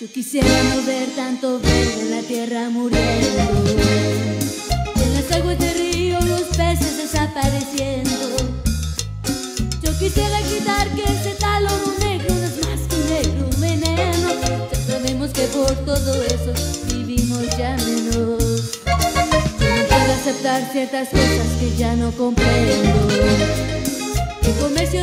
Yo quisiera no ver tanto verde en la tierra muriendo. En las aguas del río los peces desapareciendo. Yo quisiera quitar que ese talón negro no es más que un negro veneno. Ya sabemos que por todo eso vivimos ya menos. Yo no puedo aceptar ciertas cosas que ya no comprendo. El comercio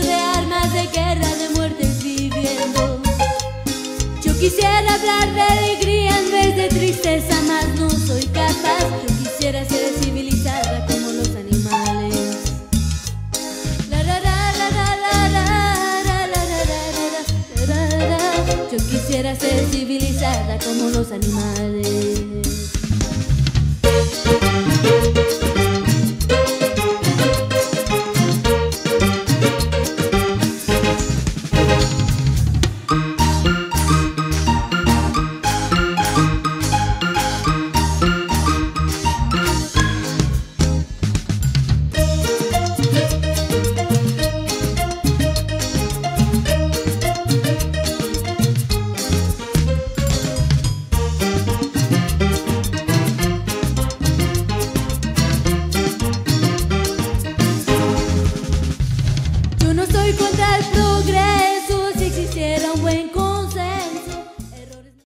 quisiera hablar de alegría en vez de tristeza, más no soy capaz. Yo quisiera ser civilizada como los animales. Yo quisiera ser civilizada como los animales. no soy contra el progreso si existiera